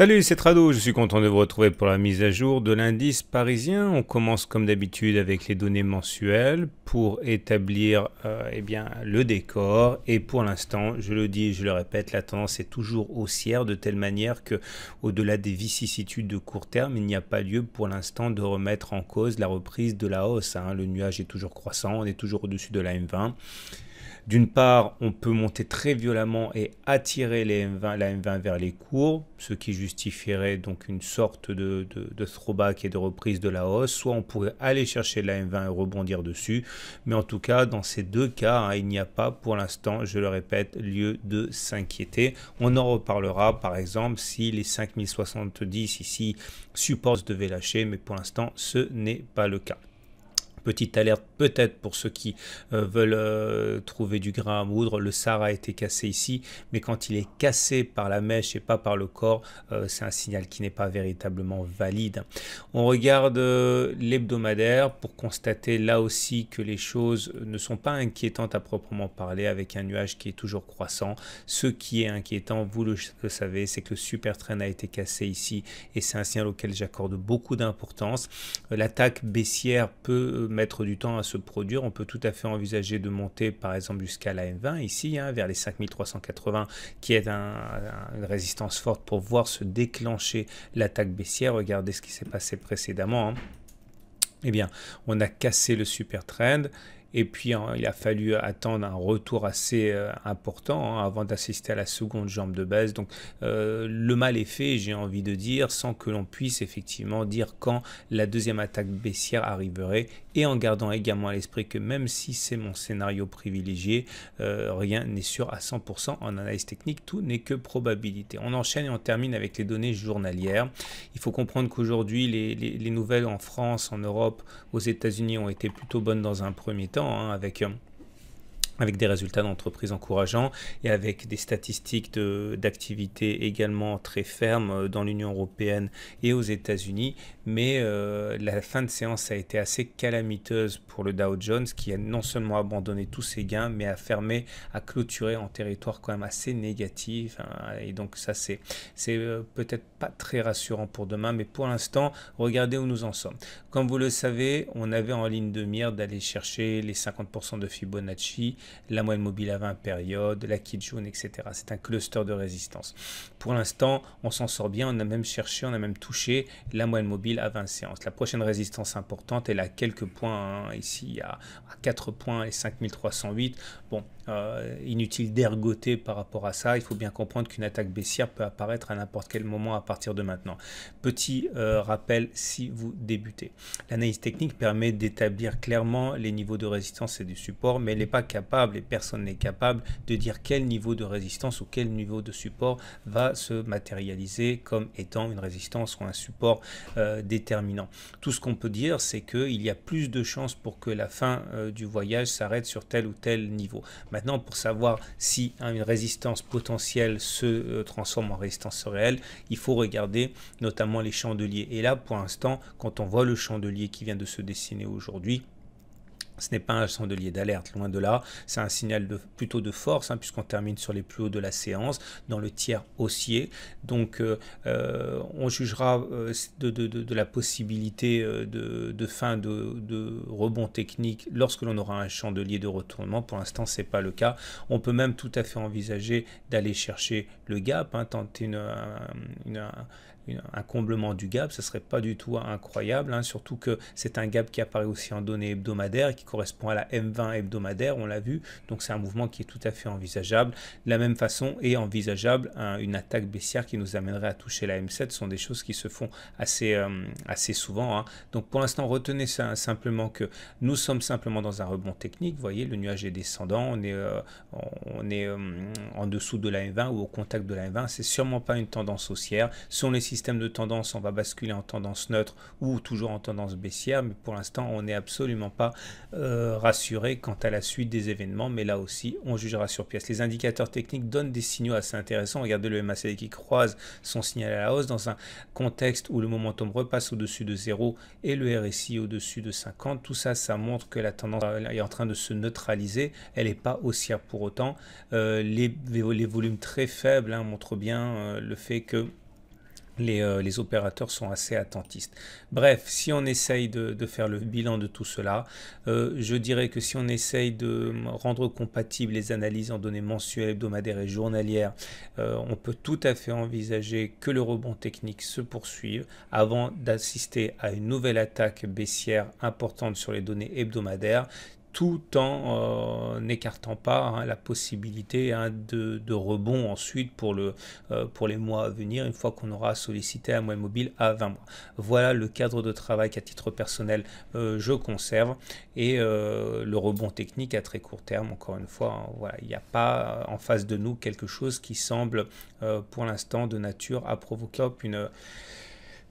Salut, c'est Trado, je suis content de vous retrouver pour la mise à jour de l'indice parisien. On commence comme d'habitude avec les données mensuelles pour établir euh, eh bien, le décor. Et pour l'instant, je le dis et je le répète, la tendance est toujours haussière de telle manière que, au-delà des vicissitudes de court terme, il n'y a pas lieu pour l'instant de remettre en cause la reprise de la hausse. Hein. Le nuage est toujours croissant, on est toujours au-dessus de la M20. D'une part, on peut monter très violemment et attirer les M20, la M20 vers les cours, ce qui justifierait donc une sorte de, throwback et de reprise de la hausse. Soit on pourrait aller chercher la M20 et rebondir dessus. Mais en tout cas, dans ces deux cas, hein, il n'y a pas pour l'instant, je le répète, lieu de s'inquiéter. On en reparlera par exemple si les 5070 ici support devaient lâcher, mais pour l'instant, ce n'est pas le cas. Petite alerte peut-être pour ceux qui euh, veulent euh, trouver du grain à moudre, le SAR a été cassé ici, mais quand il est cassé par la mèche et pas par le corps, euh, c'est un signal qui n'est pas véritablement valide. On regarde l'hebdomadaire pour constater là aussi que les choses ne sont pas inquiétantes à proprement parler avec un nuage qui est toujours croissant. Ce qui est inquiétant, vous le, savez, c'est que le super train a été cassé ici et c'est un signal auquel j'accorde beaucoup d'importance. L'attaque baissière peut du temps à se produire. On peut tout à fait envisager de monter par exemple jusqu'à la M20 ici, hein, vers les 5380, qui est une résistance forte pour voir se déclencher l'attaque baissière. Regardez ce qui s'est passé précédemment. Hein. Eh bien, on a cassé le super trend et puis hein, il a fallu attendre un retour assez euh, important hein, avant d'assister à la seconde jambe de baisse. Donc euh, le mal est fait, j'ai envie de dire, sans que l'on puisse effectivement dire quand la deuxième attaque baissière arriverait. Et en gardant également à l'esprit que même si c'est mon scénario privilégié, euh, rien n'est sûr à 100% en analyse technique, tout n'est que probabilité. On enchaîne et on termine avec les données journalières. Il faut comprendre qu'aujourd'hui les, les nouvelles en France, en Europe, aux États-Unis ont été plutôt bonnes dans un premier temps Hein, avec euh, avec des résultats d'entreprise encourageants et avec des statistiques d'activité également très fermes euh, dans l'Union européenne et aux États-Unis. Mais euh, la fin de séance a été assez calamiteuse pour le Dow Jones qui a non seulement abandonné tous ses gains, mais a fermé, a clôturé en territoire quand même assez négatif. Hein. et donc ça, c'est euh, peut-être pas très rassurant pour demain, mais pour l'instant, regardez où nous en sommes. Comme vous le savez, on avait en ligne de mire d'aller chercher les 50% de Fibonacci la moyenne mobile à 20 périodes, la kit jaune, etc. C'est un cluster de résistance. Pour l'instant, on s'en sort bien. On a même cherché, on a même touché la moyenne mobile à 20 séances. La prochaine résistance importante, elle a quelques points. Hein. ici, à, à 4 points et 5308. Bon, euh, inutile d'ergoter par rapport à ça. Il faut bien comprendre qu'une attaque baissière peut apparaître à n'importe quel moment à partir de maintenant. Petit euh, rappel si vous débutez. L'analyse technique permet d'établir clairement les niveaux de résistance et de support, mais elle n'est pas capable et personne n'est capable de dire quel niveau de résistance ou quel niveau de support va se matérialiser comme étant une résistance ou un support euh, déterminant. Tout ce qu'on peut dire, c'est qu'il y a plus de chances pour que la fin du voyage s'arrête sur tel ou tel niveau. Pour savoir si hein, une résistance potentielle se euh, transforme en résistance réelle, il faut regarder notamment les chandeliers. Et là, pour l'instant, quand on voit le chandelier qui vient de se dessiner aujourd'hui, ce n'est pas un chandelier d'alerte, loin de là. C'est un signal plutôt de force, hein, puisqu'on termine sur les plus hauts de la séance, dans le tiers haussier. Donc, euh, euh, on jugera euh, de, la possibilité de, fin de, rebond technique lorsque l'on aura un chandelier de retournement. Pour l'instant, ce n'est pas le cas. On peut même tout à fait envisager d'aller chercher le gap, hein, tenter un comblement du gap, ce serait pas du tout incroyable, hein, surtout que c'est un gap qui apparaît aussi en données hebdomadaires, qui correspond à la M20 hebdomadaire, on l'a vu, donc c'est un mouvement qui est tout à fait envisageable. De la même façon est envisageable une attaque baissière qui nous amènerait à toucher la M7, ce sont des choses qui se font assez, euh, assez souvent. Hein. Donc pour l'instant, retenez simplement que nous sommes simplement dans un rebond technique, vous voyez, le nuage est descendant, on est, euh, on est euh, en dessous de la M20 ou au contact de la M20, c'est sûrement pas une tendance haussière, sont les système de tendance, on va basculer en tendance neutre ou toujours en tendance baissière, mais pour l'instant, on n'est absolument pas euh, rassuré quant à la suite des événements, mais là aussi, on jugera sur pièce. Les indicateurs techniques donnent des signaux assez intéressants. Regardez le MACD qui croise son signal à la hausse dans un contexte où le momentum repasse au-dessus de 0 et le RSI au-dessus de 50. Tout ça, ça montre que la tendance est en train de se neutraliser. Elle n'est pas haussière pour autant. Euh, les, volumes très faibles hein, montrent bien euh, le fait que euh, les, opérateurs sont assez attentistes. Bref, si on essaye de, faire le bilan de tout cela, euh, je dirais que si on essaye de rendre compatibles les analyses en données mensuelles, hebdomadaires et journalières, euh, on peut tout à fait envisager que le rebond technique se poursuive avant d'assister à une nouvelle attaque baissière importante sur les données hebdomadaires tout en euh, n'écartant pas hein, la possibilité hein, de, rebond ensuite pour, le, euh, pour les mois à venir, une fois qu'on aura sollicité un moyen mobile à 20 mois. Voilà le cadre de travail qu'à titre personnel euh, je conserve et le rebond technique à très court terme, encore une fois, hein, voilà, il n'y a pas en face de nous quelque chose qui semble pour l'instant de nature à provoquer une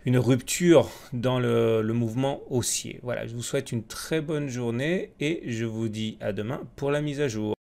une rupture dans le, mouvement haussier. Voilà, je vous souhaite une très bonne journée et je vous dis à demain pour la mise à jour.